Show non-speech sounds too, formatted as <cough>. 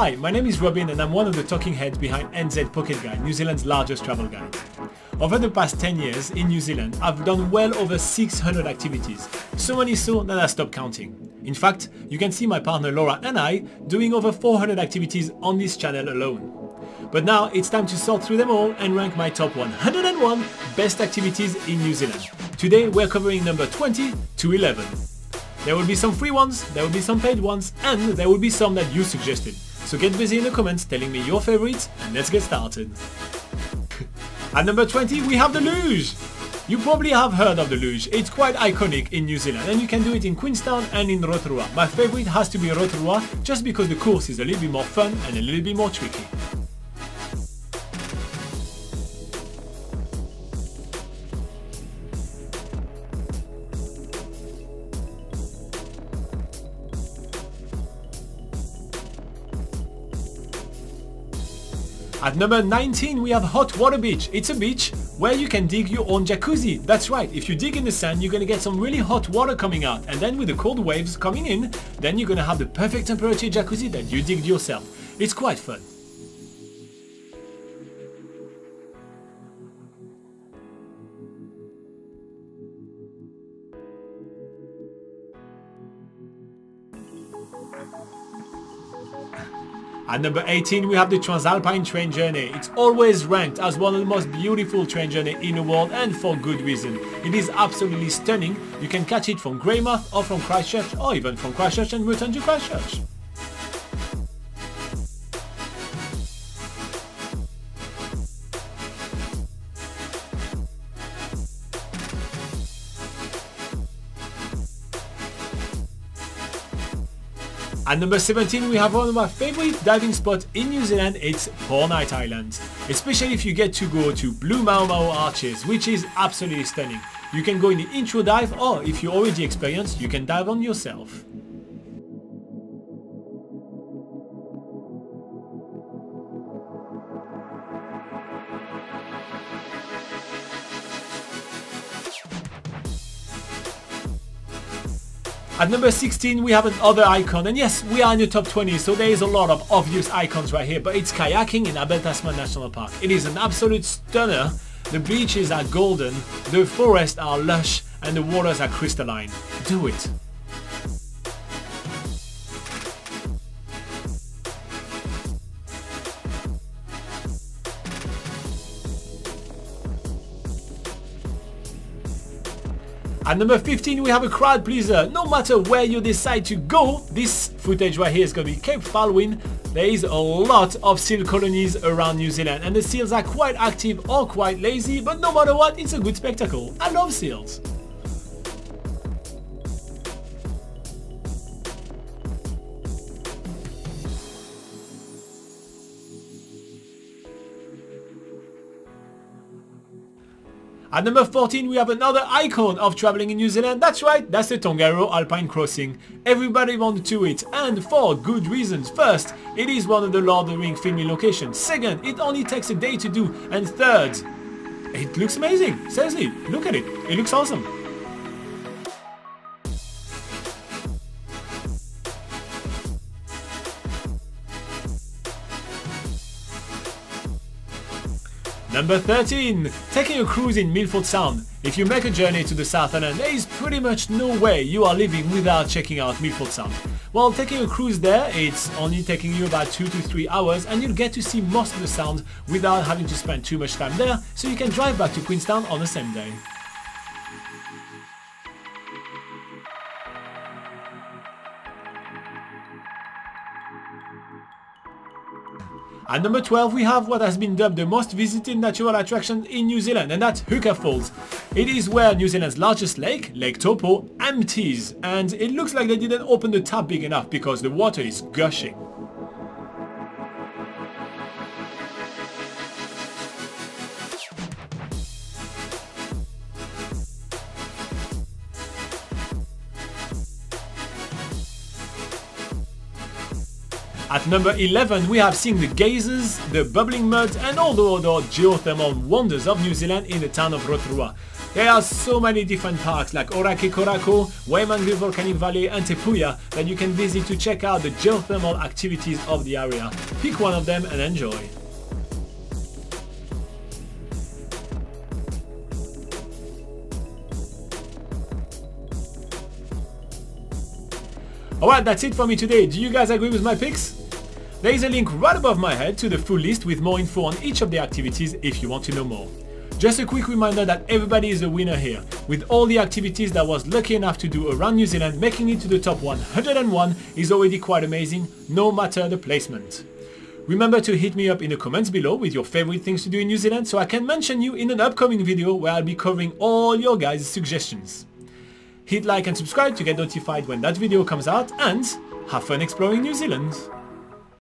Hi, my name is Robin and I'm one of the talking heads behind NZ Pocket Guide, New Zealand's largest travel guide. Over the past 10 years in New Zealand, I've done well over 600 activities, so many so that I stopped counting. In fact, you can see my partner Laura and I doing over 400 activities on this channel alone. But now it's time to sort through them all and rank my top 101 best activities in New Zealand. Today we're covering number 20 to 11. There will be some free ones, there will be some paid ones, and there will be some that you suggested. So get busy in the comments telling me your favorites and let's get started. <laughs> At number 20 we have the luge! You probably have heard of the luge, it's quite iconic in New Zealand and you can do it in Queenstown and in Rotorua. My favorite has to be Rotorua just because the course is a little bit more fun and a little bit more tricky. At number 19 we have Hot Water Beach. It's a beach where you can dig your own jacuzzi. That's right, if you dig in the sand you're gonna get some really hot water coming out and then with the cold waves coming in, then you're gonna have the perfect temperature jacuzzi that you digged yourself. It's quite fun. At number 18 we have the TranzAlpine train journey. It's always ranked as one of the most beautiful train journeys in the world and for good reason. It is absolutely stunning. You can catch it from Greymouth or from Christchurch or even from Christchurch and return to Christchurch. At number 17 we have one of my favorite diving spots in New Zealand, it's Knight Island. Especially if you get to go to Blue Maomao Arches, which is absolutely stunning. You can go in the intro dive or if you already experienced, you can dive on yourself. At number 16 we have another icon and yes we are in the top 20 so there is a lot of obvious icons right here but it's kayaking in Abel Tasman National Park. It is an absolute stunner. The beaches are golden, the forests are lush and the waters are crystalline. Do it! At number 15 we have a crowd pleaser. No matter where you decide to go, this footage right here is going to be Cape Foulwind. There is a lot of seal colonies around New Zealand and the seals are quite active or quite lazy but no matter what it's a good spectacle. I love seals. At number 14 we have another icon of traveling in New Zealand, that's right, that's the Tongariro Alpine Crossing. Everybody wants to it and for good reasons. First, it is one of the Lord of the Rings filming locations. Second, it only takes a day to do. And third, it looks amazing. Seriously, look at it. It looks awesome. Number 13. Taking a cruise in Milford Sound. If you make a journey to the South Island, there is pretty much no way you are leaving without checking out Milford Sound. While taking a cruise there, it's only taking you about 2 to 3 hours and you'll get to see most of the sound without having to spend too much time there, so you can drive back to Queenstown on the same day. At number 12 we have what has been dubbed the most visited natural attraction in New Zealand and that's Huka Falls. It is where New Zealand's largest lake, Lake Taupo, empties and it looks like they didn't open the tap big enough because the water is gushing. At number 11 we have seen the geysers, the bubbling mud and all the other geothermal wonders of New Zealand in the town of Rotorua. There are so many different parks like Orakei Korako, Waimangu Volcanic Valley and Te Puia that you can visit to check out the geothermal activities of the area. Pick one of them and enjoy. Alright, that's it for me today. Do you guys agree with my picks? There is a link right above my head to the full list with more info on each of the activities if you want to know more. Just a quick reminder that everybody is a winner here, with all the activities that was lucky enough to do around New Zealand making it to the top 101 is already quite amazing, no matter the placement. Remember to hit me up in the comments below with your favorite things to do in New Zealand so I can mention you in an upcoming video where I'll be covering all your guys' suggestions. Hit like and subscribe to get notified when that video comes out and have fun exploring New Zealand!